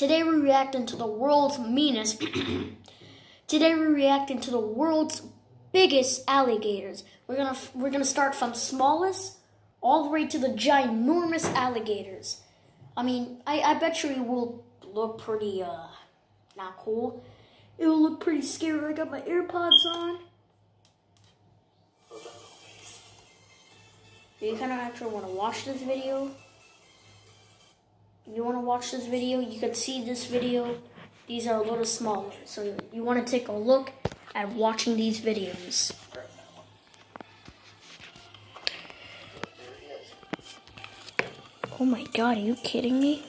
today we're reacting to the world's meanest. today we're reacting to the world's biggest alligators. We're gonna we're gonna start from smallest all the way to the ginormous alligators. I mean, I, I bet you it will look pretty uh not cool. It will look pretty scary. I got my AirPods on. You kind of actually want to watch this video? You want to watch this video, you can see this video. These are a little smaller. So you want to take a look at watching these videos. Oh my god, are you kidding me?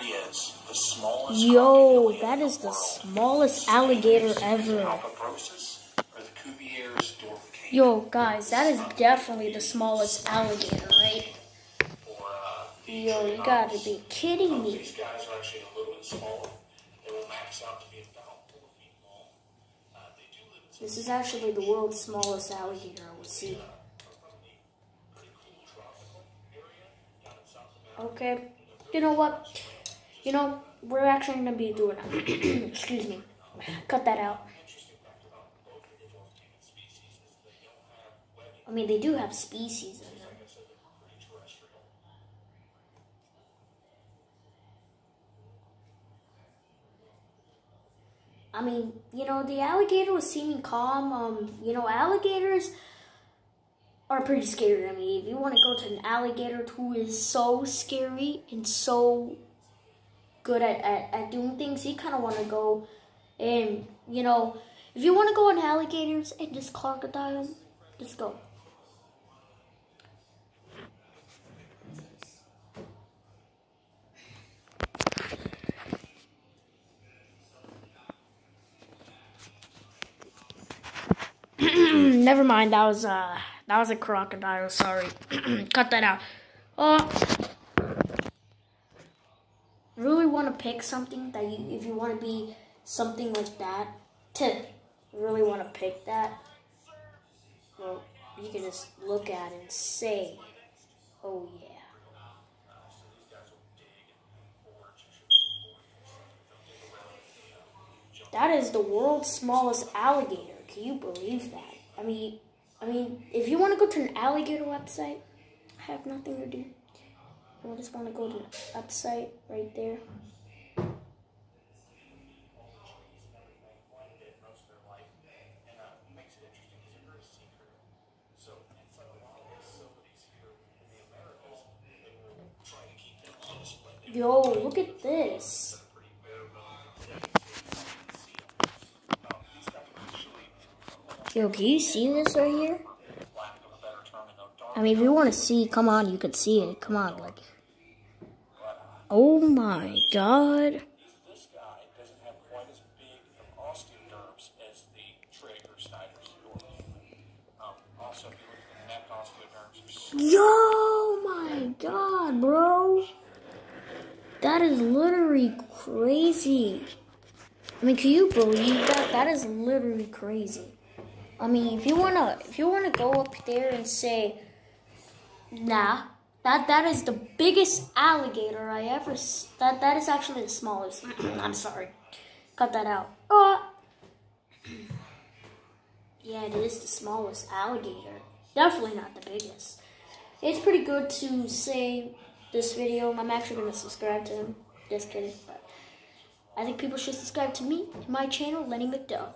Is, the smallest. Yo, that is that in is the world. smallest alligator ever. Alcabrosis or the Cuvier's dorcate. Yo, guys, that is definitely the smallest alligator, right? Uh, Yo, you gotta be kidding me. These guys are actually a little bit smaller. They will max out to be about four feet long. Uh, they do live in some This is actually the world's smallest alligator I would see. pretty cool tropical area down in South America. Okay, you know what? You know, we're actually gonna be doing Excuse me. Cut that out. I mean, they do have species in them. I mean, you know, the alligator was seeming calm. Um, you know, alligators are pretty scary. I mean, if you want to go to an alligator who is so scary and so good at, at, at doing things, you kind of want to go and, you know, if you want to go on alligators and just crocodile, just go. Never mind. That was uh, that was a crocodile. Sorry, cut that out. Uh, really want pick something that you, if you want to be something like that, to really want to pick that. Well, you can just look at and say, "Oh yeah." That is the world's smallest alligator. Can you believe that? I mean, I mean, if you want to go to an alligator website, I have nothing to do. I just want to go to the website right there. Yo, look at this. Yo, can you see this right here? I mean, if you want to see, come on, you can see it. Come on, like. Oh my god. Yo, my god, bro. That is literally crazy. I mean, can you believe that? That is literally crazy. I mean, if you wanna, if you wanna go up there and say, nah, that that is the biggest alligator I ever. That that is actually the smallest. I'm sorry, cut that out. Uh, yeah, it is the smallest alligator. Definitely not the biggest. It's pretty good to say this video. I'm actually gonna subscribe to him. Just kidding, but I think people should subscribe to me and my channel, Lenny McDo.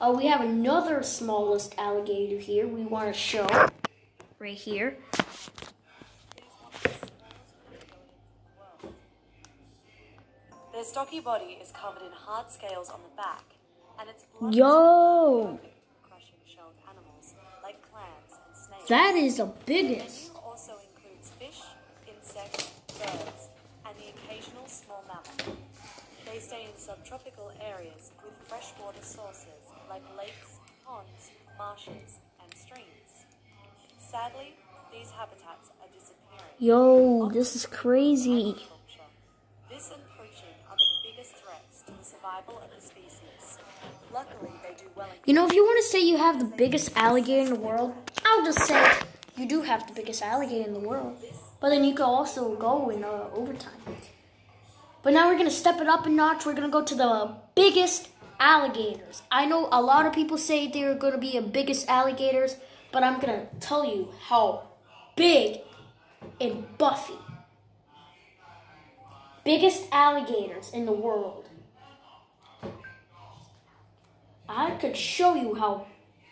Oh, we have another smallest alligator here. We want to show right here. Their stocky body is covered in hard scales on the back, and its Yo, that is the biggest. also includes fish, insects, birds, and the occasional small mammal. They stay in subtropical areas with freshwater sources like lakes, ponds, marshes, and streams. Sadly, These habitats are disappearing. Yo, this is crazy. This and poaching the biggest threats to the survival of the species. Luckily, they do well You know, if you want to say you have the biggest alligator in the world, I'll just say you do have the biggest alligator in the world. But then you can also go in uh, overtime. But now we're going to step it up a notch. We're going to go to the biggest alligators. I know a lot of people say they're going to be the biggest alligators, but I'm going to tell you how big and Buffy. Biggest alligators in the world. I could show you how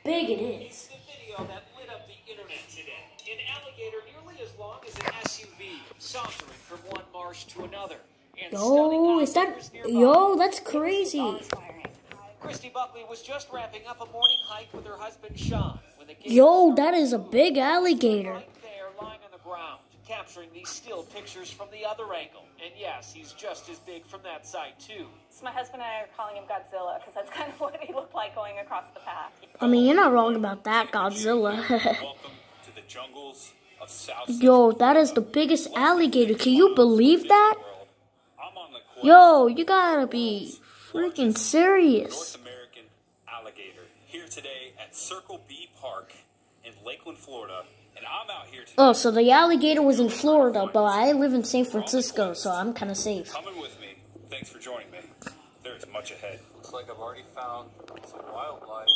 big it is. The video that lit up the internet today. An alligator nearly as long as an SUV sauntering from one marsh to another. And Yo, is that yo? That's crazy. Christy Buckley was just wrapping up a morning hike with her husband Sean when the gator Yo, that is a big alligator. right there lying on the ground, capturing these still pictures from the other angle. And yes, he's just as big from that side too. So my husband and I are calling him Godzilla because that's kind of what he looked like going across the path. I mean, you're not wrong about that, Godzilla. Welcome to the jungles of South Yo, that is the biggest alligator. Can you believe that? World. I'm on the quest Yo, you gotta be freaking North serious. American alligator here today at Circle B Park in Lakeland, Florida, and I'm out here today. Oh, so the alligator was in Florida, but I live in San Francisco, so I'm kind of safe. Coming with me. Thanks for joining me. There is much ahead. Looks like I've already found some wildlife.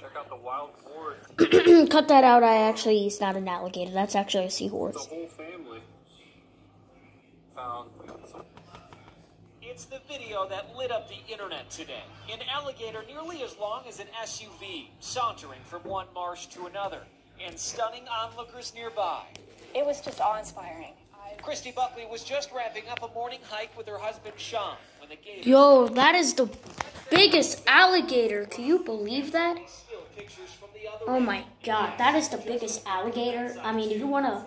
Check out the wild boar. Cut that out. I actually, it's not an alligator. That's actually a seahorse. The whole family found some It's the video that lit up the internet today. An alligator nearly as long as an SUV, sauntering from one marsh to another, and stunning onlookers nearby. It was just awe-inspiring. Christy Buckley was just wrapping up a morning hike with her husband Sean when the gator Yo, that is the biggest alligator. Can you believe that? still pictures from the other Oh my god, that is the biggest alligator. I mean, if you want to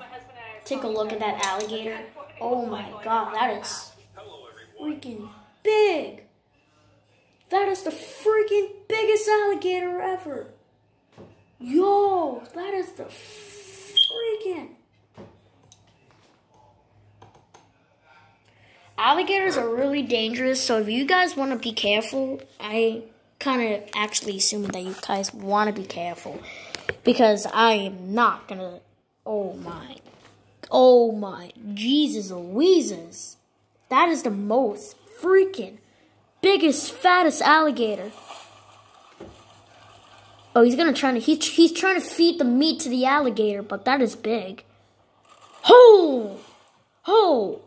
take a look at that alligator, oh my god, that is freaking big. That is the freaking biggest alligator ever. Yo, that is the freaking. Alligators are really dangerous, so if you guys want to be careful, I kind of actually assume that you guys want to be careful because I am not gonna. Oh my, oh my, Jesus Louises, that is the most freaking biggest, fattest alligator. Oh, he's gonna try to he's he's trying to feed the meat to the alligator, but that is big. Oh, oh,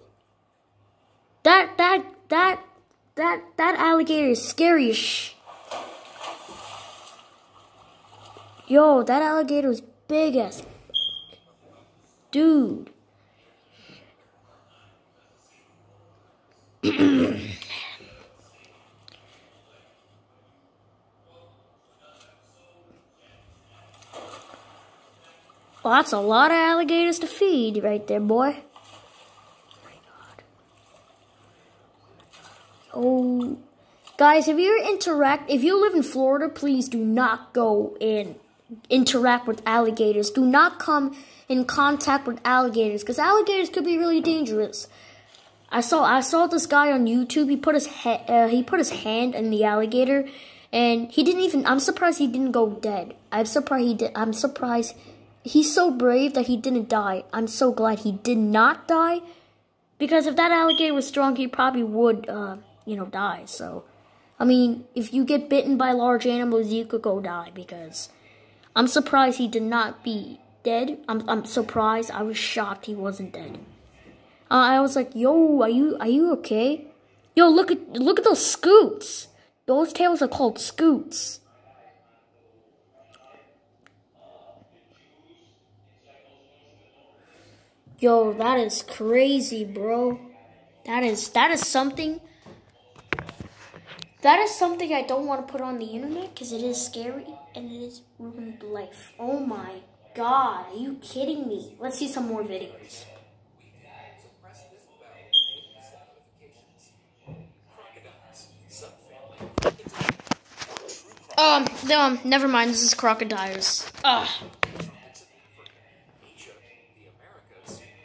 that that that that that alligator is scary as. Yo, that alligator is big as dude. Well, that's a lot of alligators to feed right there, boy. Oh, guys, if you interact, if you live in Florida, please do not go and interact with alligators. Do not come in contact with alligators because alligators could be really dangerous. I saw I saw this guy on YouTube. He put his uh, he put his hand in the alligator, and he didn't even. I'm surprised he didn't go dead. I'm surprised he did. I'm surprised he's so brave that he didn't die. I'm so glad he did not die, because if that alligator was strong, he probably would, uh, you know, die. So, I mean, if you get bitten by large animals, you could go die. Because I'm surprised he did not be dead. I'm I'm surprised. I was shocked he wasn't dead. Uh, I was like, "Yo, are you are you okay? Yo, look at look at those scutes. Those tails are called scutes." Yo, that is crazy, bro. That is that is something. That is something I don't want to put on the internet because it is scary and it is ruined life. Oh my god, are you kidding me? Let's see some more videos. Um, no, um, never mind. This is crocodiles. Ah.